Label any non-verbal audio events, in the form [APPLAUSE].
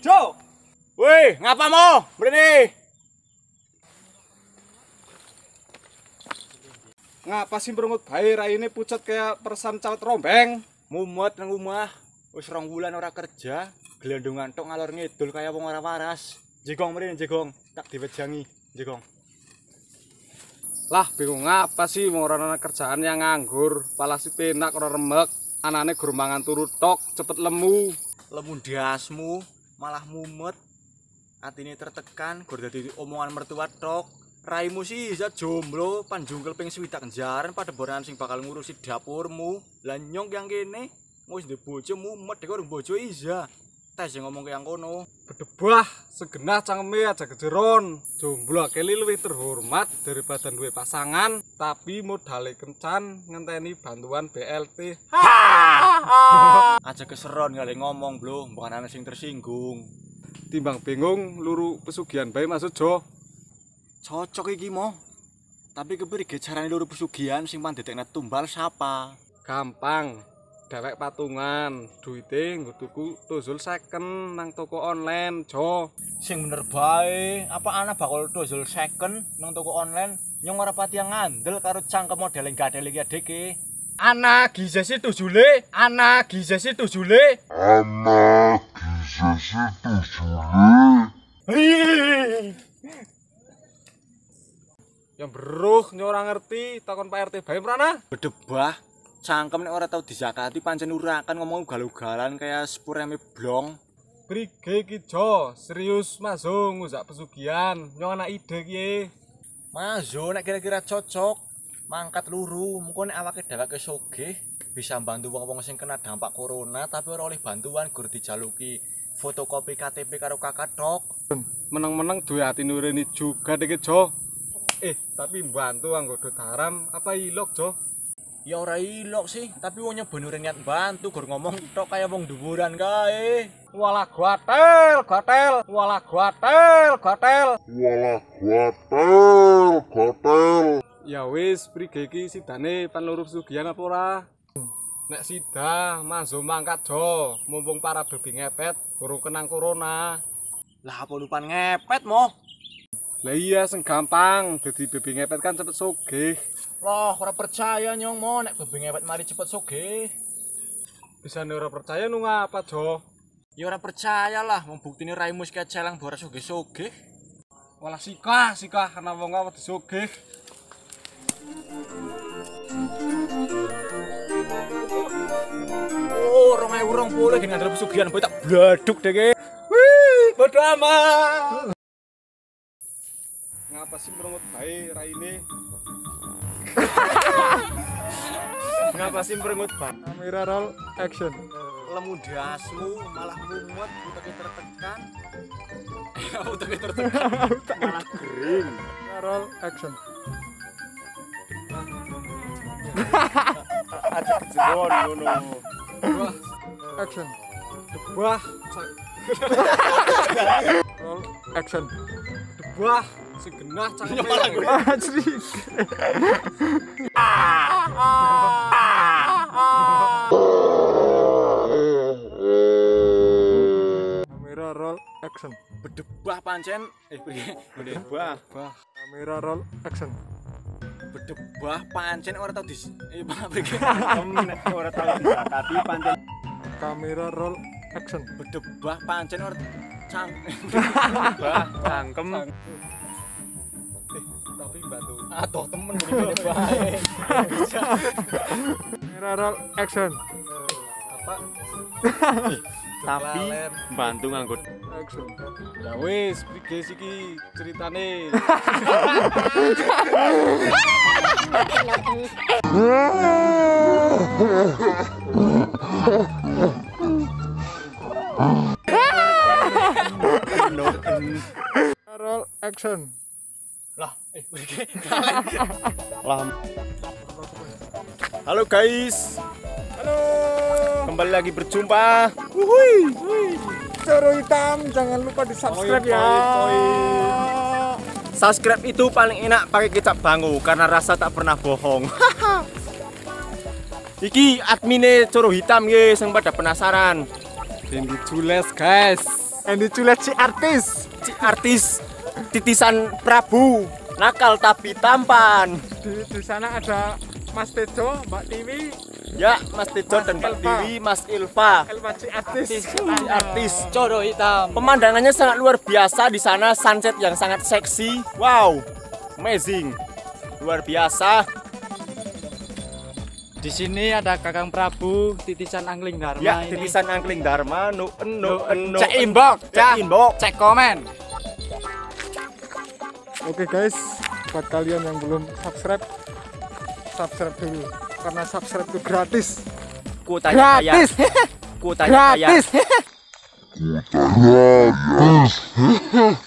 Jo. Woi, ngapa mau? Berani. Ngapa sih merengut bae raine pucat kayak persan cawet rombeng? Mumet nang omah. Wis rong wulan ora kerja, gelendongan tok ngalor ngidul kaya wong ora waras. Jegong mrene jegong, tak diwejangi, jegong. Lah bingung ngapa sih mau orang kerjaan yang nganggur, pala si penak ora remek, anane gur mangan turu tok, cepet lemu. Lemu dasmu, malah mumet. Atine tertekan, gur dadi omongan mertua tok. Raimu sih isa jomblo, panjungkel ping swidak jaran pada boran sing bakal ngurusi dapurmu. Lah nyong yang kene, wis ndek bojo mumet urung bojo iza. Tes yang ngomong yang kono. Bedebah, segenah cangkeme aja kejeron. Jomblo keli luwih terhormat daripada duwe pasangan, tapi modale kencan ngenteni bantuan BLT. [LAUGHS] Aja keseron kali ngomong, Bro. Bukan ana sing tersinggung. Timbang bingung luru pesugihan bae maksud Jo. Cocok iki mo. Tapi keprige carane loro pesugihan sing pandhetekne tumbal sapa? Gampang. Dewek patungan, duite nggo tuku tuzul second nang toko online, Jo. Sing bener bae, apa ana bakal dozol second nang toko online nyong ora pati yang ngandel karo cangkem model yang gak ada lagi adeke. Ana gize si tuzule, ana gize si tuzule. Anak gizi itu sulit. Yang beruh nyorang ngerti takon Pak RT bae prana. Bedebah, cangkem nek ora tau dizakati pancen urakan ngomong ugal-ugalan kayak sepureme blong. Brige iki Jo, serius masung nguzak pesugihan. Nyong ana ide ki. Mazo nek kira-kira cocok, mangkat luru, mengko nek awake dheweke sugih bisa bantu wong-wong sing kena dampak corona tapi ora oleh bantuan gur dijaluki fotokopi KTP karo kakak tok. Meneng-meneng duwe ati nureni juga dek Jo. Eh, tapi bantu anggo haram apa ilok Jo? Ya ora ilok sih, tapi wong nyoba niat bantu gur ngomong tok kaya wong dhuwuran kae. Walah gatel, gatel, walah gatel, gatel. Walah gatel, gatel. Ya wis, brige iki sidane pan loro pesugihan apa ora? Nek sida, mazo mangkat Jo, mumpung para babi ngepet urung kenang corona. Lah apa lupa ngepet mo? Lah iya sing gampang, dadi babi ngepet kan cepet sugih. Loh, ora percaya nyong mo nek bebi ngepet mari cepet sugih. Bisa ora percaya nu ngapa Jo? Ya ora percaya lah, wong buktine raimu sik celang bora sugih-sugih. Walah sikah, sikah ana wong awet sugih. Oh, rong ewu rong puluh dengan ada pesugihan boy tak bladuk deh ke. Wih, bodo amat. Ngapa sih merengut bae raine? Ngapa sih merengut bae? Kamera roll action. Lemu dasmu malah mumet, uteknya tertekan. [LAUGHS] uteknya tertekan, malah kering. Roll action. [LAUGHS] Ada kejeron ngono. Action. Wah, [LAUGHS] roll action. Wah, segenah cangkeme. Asli. Kamera roll action. Bedebah pancen. Eh? [LAUGHS] Bedebah. Kamera roll action. Bedebah pancen ora tau dis. Eh, [LAUGHS] ora tau disakati pancen Kamera roll action. bedebah pancen ora cang. Bah, cangkem. Aduh temen gini. Kamera roll action. Apa? [LAUGHS] Tapi bantu nganggo Action. Ya wis, prige iki ceritane. Roll action. lah eh piye? lah halo guys. Halo. kembali lagi berjumpa. Wuhui. Coro hitam, jangan lupa di subscribe ya. subscribe itu paling enak pakai kecap bangu karena rasa tak pernah bohong. [LAUGHS] Iki admine coro hitam ye sing pada penasaran. Jadi Jules guys. Ini culet si artis. si artis titisan Prabu nakal tapi tampan. Di, di sana ada Mas Tejo, Mbak Tiwi, ya Mas Tejo Mas dan Mbak Ilva. Dewi Mas Ilva Elva si artis. si artis. Coro hitam. pemandangannya sangat luar biasa di sana. Sunset yang sangat seksi. Wow amazing. Luar biasa. Di sini ada Kakang Prabu, titisan Angling Dharma ya ini. titisan angkling Dharma. Nu enu enu Cek inbox, cek inbox. Cek komen. Oke guys, buat kalian yang belum subscribe, subscribe dulu. Karena subscribe itu gratis. kuotanya bayar Gratis. kuotanya bayar Gratis. Gratis. [LAUGHS]